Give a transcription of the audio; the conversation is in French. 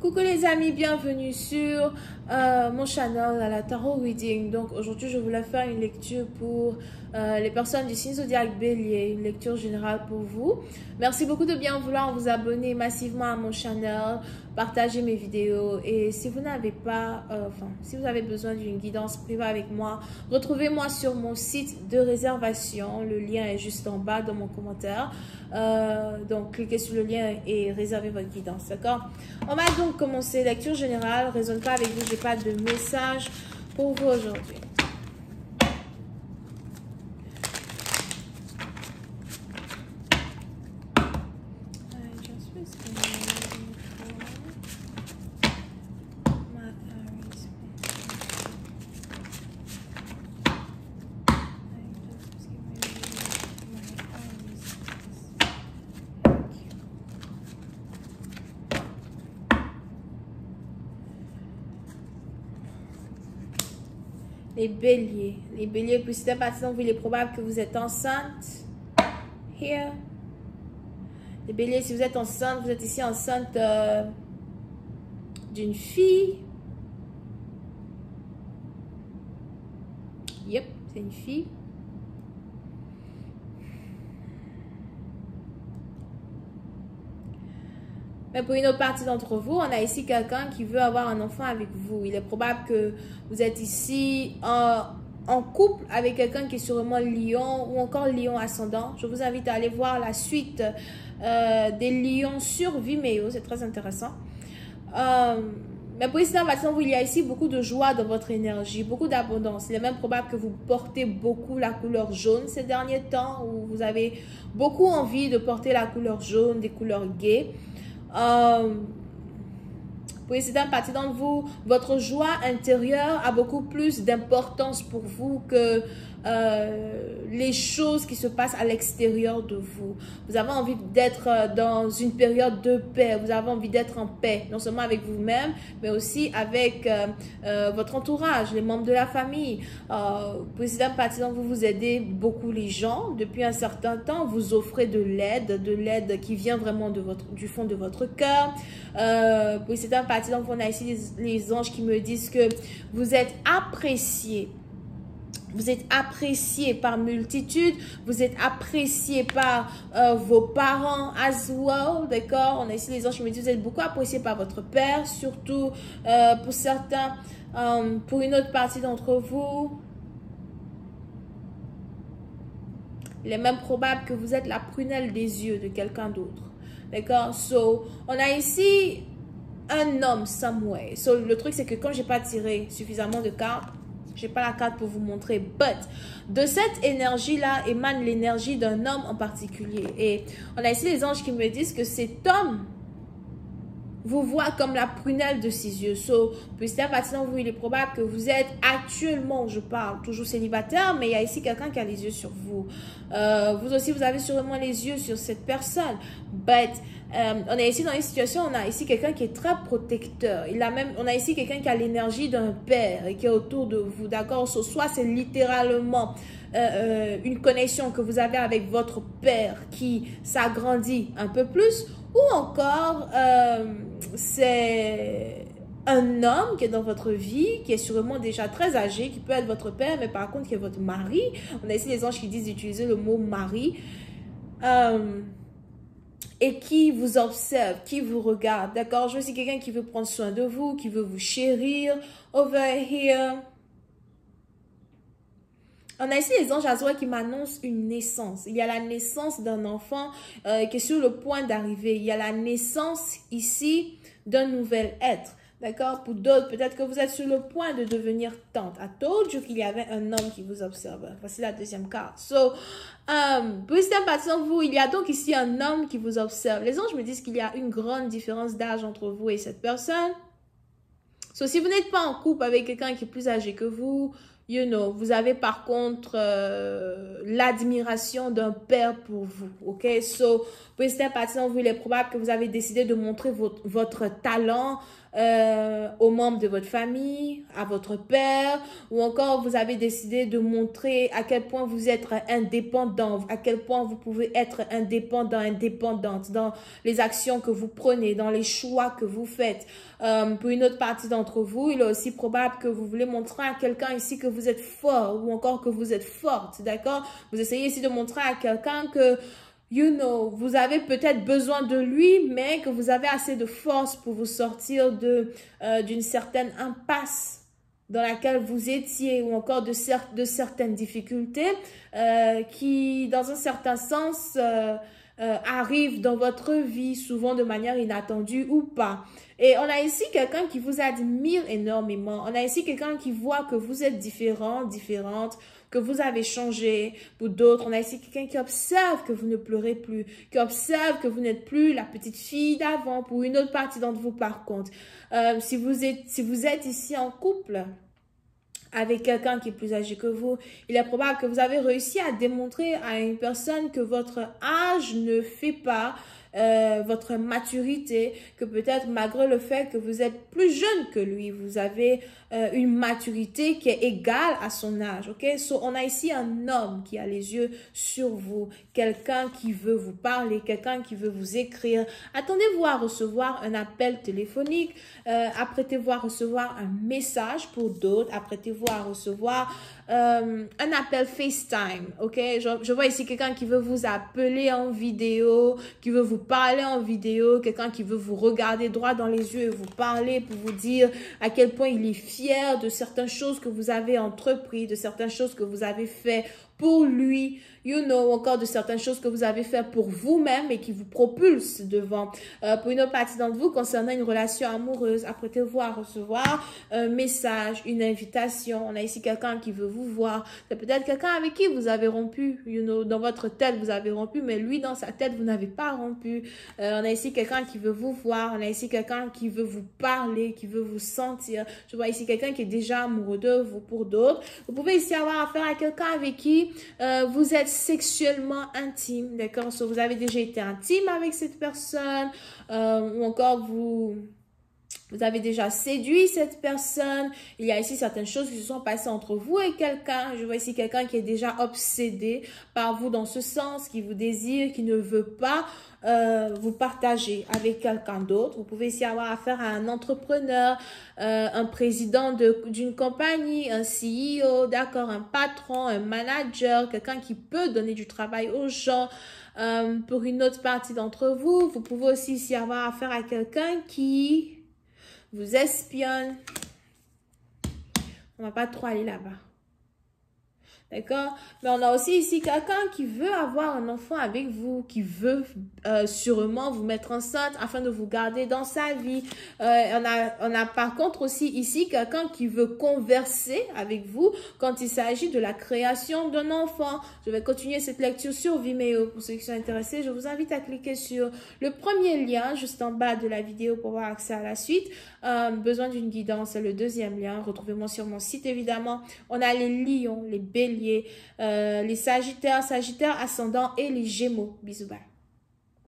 Coucou les amis, bienvenue sur euh, mon channel à la Tarot Reading. Donc aujourd'hui je voulais faire une lecture pour euh, les personnes du signe zodiaque bélier, une lecture générale pour vous. Merci beaucoup de bien vouloir vous abonner massivement à mon channel, partager mes vidéos et si vous n'avez pas, euh, enfin si vous avez besoin d'une guidance privée avec moi, retrouvez-moi sur mon site de réservation. Le lien est juste en bas dans mon commentaire. donc cliquez sur le lien et réservez votre guidance, d'accord? On va donc commencer lecture générale, raisonne pas avec vous, j'ai pas de message pour vous aujourd'hui. Les béliers. Les béliers, partir vous, il est probable que vous êtes enceinte. Here. Les béliers, si vous êtes enceinte, vous êtes ici enceinte euh, d'une fille. Yep, c'est une fille. Mais pour une autre partie d'entre vous, on a ici quelqu'un qui veut avoir un enfant avec vous. Il est probable que vous êtes ici en, couple avec quelqu'un qui est sûrement lion ou encore lion ascendant. Je vous invite à aller voir la suite euh, des lions sur Vimeo. C'est très intéressant. Euh, mais pour dans vous, il y a ici beaucoup de joie dans votre énergie, beaucoup d'abondance. Il est même probable que vous portez beaucoup la couleur jaune ces derniers temps, où vous avez beaucoup envie de porter la couleur jaune, des couleurs gaies. Euh, certaines parties d'entre vous, votre joie intérieure a beaucoup plus d'importance pour vous que euh, les choses qui se passent à l'extérieur de vous. Vous avez envie d'être euh, dans une période de paix. Vous avez envie d'être en paix, non seulement avec vous-même, mais aussi avec euh, votre entourage, les membres de la famille. parties d'entre vous, vous aidez beaucoup les gens. Depuis un certain temps, vous offrez de l'aide, de l'aide qui vient vraiment du fond de votre cœur. pour certaines vous, on a ici les anges qui me disent que vous êtes appréciés. Vous êtes apprécié par multitude, vous êtes apprécié par euh, vos parents as well, d'accord? On a ici les anges qui me disent, vous êtes beaucoup apprécié par votre père, surtout euh, pour certains, euh, pour une autre partie d'entre vous. Il est même probable que vous êtes la prunelle des yeux de quelqu'un d'autre, d'accord? So, on a ici un homme somewhere. So, le truc, c'est que quand j'ai pas tiré suffisamment de cartes, je n'ai pas la carte pour vous montrer. But, de cette énergie-là émane l'énergie d'un homme en particulier. Et on a ici les anges qui me disent que cet homme vous voit comme la prunelle de ses yeux. So, petit à vous, il est probable que vous êtes actuellement, je parle, toujours célibataire, mais il y a ici quelqu'un qui a les yeux sur vous. Euh, vous aussi, vous avez sûrement les yeux sur cette personne. But, euh, on est ici dans une situation, on a ici quelqu'un qui est très protecteur. Il a même, on a ici quelqu'un qui a l'énergie d'un père et qui est autour de vous, d'accord? soit c'est littéralement euh, une connexion que vous avez avec votre père qui s'agrandit un peu plus, ou encore c'est un homme qui est dans votre vie, qui est sûrement déjà très âgé, qui peut être votre père, mais par contre qui est votre mari. On a ici les anges qui disent d'utiliser le mot mari. Euh, et qui vous observe, qui vous regarde. D'accord Je aussi quelqu'un qui veut prendre soin de vous, qui veut vous chérir. Over here. On a ici les anges Azura qui m'annoncent une naissance. Il y a la naissance d'un enfant euh, qui est sur le point d'arriver. Il y a la naissance ici d'un nouvel être. D'accord? Pour d'autres, peut-être que vous êtes sur le point de devenir tante. À told you qu'il y avait un homme qui vous observe. Voici la deuxième carte. So, um, pour certains vous, il y a donc ici un homme qui vous observe. Les anges me disent qu'il y a une grande différence d'âge entre vous et cette personne. So, si vous n'êtes pas en couple avec quelqu'un qui est plus âgé que vous, you know, vous avez par contre euh, l'admiration d'un père pour vous, ok? So, pour certains partisans, vous, il est probable que vous avez décidé de montrer votre, votre talent euh, aux membres de votre famille, à votre père, ou encore vous avez décidé de montrer à quel point vous êtes indépendant, à quel point vous pouvez être indépendant, indépendante dans les actions que vous prenez, dans les choix que vous faites. Euh, pour une autre partie d'entre vous, il est aussi probable que vous voulez montrer à quelqu'un ici que vous êtes fort ou encore que vous êtes forte, d'accord? Vous essayez ici de montrer à quelqu'un que you know, vous avez peut-être besoin de lui, mais que vous avez assez de force pour vous sortir de euh, d'une certaine impasse dans laquelle vous étiez ou encore de, de certaines difficultés euh, qui, dans un certain sens, euh, euh, arrivent dans votre vie, souvent de manière inattendue ou pas. Et on a ici quelqu'un qui vous admire énormément. On a ici quelqu'un qui voit que vous êtes différent, différente, que vous avez changé. Pour d'autres, on a ici quelqu'un qui observe que vous ne pleurez plus, qui observe que vous n'êtes plus la petite fille d'avant. Pour une autre partie d'entre vous, par contre, euh, si, vous êtes, si vous êtes ici en couple, avec quelqu'un qui est plus âgé que vous, il est probable que vous avez réussi à démontrer à une personne que votre âge ne fait pas euh, votre maturité, que peut-être malgré le fait que vous êtes plus jeune que lui, vous avez euh, une maturité qui est égale à son âge, ok? So, on a ici un homme qui a les yeux sur vous, quelqu'un qui veut vous parler, quelqu'un qui veut vous écrire. Attendez-vous à recevoir un appel téléphonique, euh, apprêtez-vous à recevoir un message pour d'autres, apprêtez-vous à recevoir euh, un appel FaceTime, ok? Je, je vois ici quelqu'un qui veut vous appeler en vidéo, qui veut vous parler en vidéo, quelqu'un qui veut vous regarder droit dans les yeux et vous parler pour vous dire à quel point il est fier de certaines choses que vous avez entrepris, de certaines choses que vous avez fait pour lui, you know, encore de certaines choses que vous avez fait pour vous-même et qui vous propulsent devant. Euh, pour une autre partie d'entre vous, concernant une relation amoureuse, apprêtez-vous à recevoir un message, une invitation. On a ici quelqu'un qui veut vous voir. C'est peut-être quelqu'un avec qui vous avez rompu, you know, dans votre tête, vous avez rompu, mais lui, dans sa tête, vous n'avez pas rompu. Euh, on a ici quelqu'un qui veut vous voir. On a ici quelqu'un qui veut vous parler, qui veut vous sentir. Je vois ici quelqu'un qui est déjà amoureux de vous pour d'autres. Vous pouvez ici avoir affaire à quelqu'un avec qui euh, vous êtes sexuellement intime, d'accord? Vous avez déjà été intime avec cette personne euh, ou encore vous... Vous avez déjà séduit cette personne. Il y a ici certaines choses qui se sont passées entre vous et quelqu'un. Je vois ici quelqu'un qui est déjà obsédé par vous dans ce sens, qui vous désire, qui ne veut pas euh, vous partager avec quelqu'un d'autre. Vous pouvez ici avoir affaire à un entrepreneur, euh, un président d'une compagnie, un CEO, d'accord, un patron, un manager, quelqu'un qui peut donner du travail aux gens. Euh, pour une autre partie d'entre vous, vous pouvez aussi ici avoir affaire à quelqu'un qui vous espionne. On va pas trop aller là-bas. D'accord? Mais on a aussi ici quelqu'un qui veut avoir un enfant avec vous, qui veut euh, sûrement vous mettre enceinte afin de vous garder dans sa vie. Euh, on, a, on a par contre aussi ici quelqu'un qui veut converser avec vous quand il s'agit de la création d'un enfant. Je vais continuer cette lecture sur Vimeo. Pour ceux qui sont intéressés, je vous invite à cliquer sur le premier lien juste en bas de la vidéo pour avoir accès à la suite. Euh, besoin d'une guidance, le deuxième lien. Retrouvez-moi sur mon site évidemment. On a les lions, les euh, les sagittaires, sagittaires ascendants et les gémeaux. Bisous, bye.